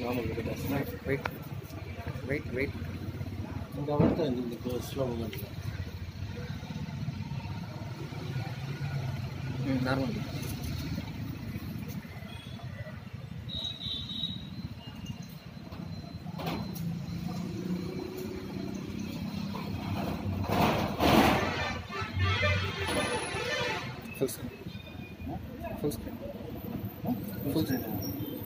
normal with the best. Right, wait, wait, wait. ఇంకా పడుతుంది నీకు slow moment normal Full screen. Full screen. Full screen.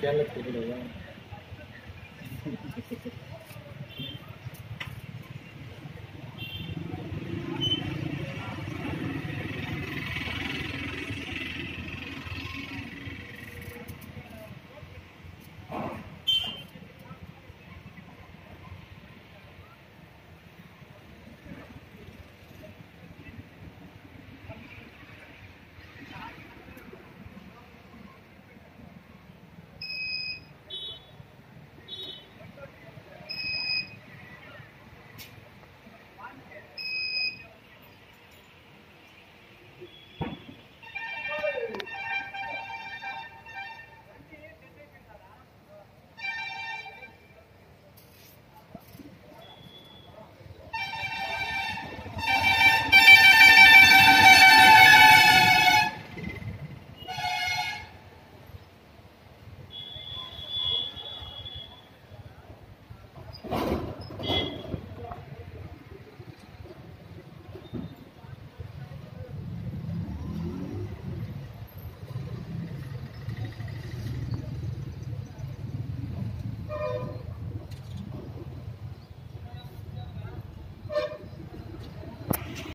क्या लगता है?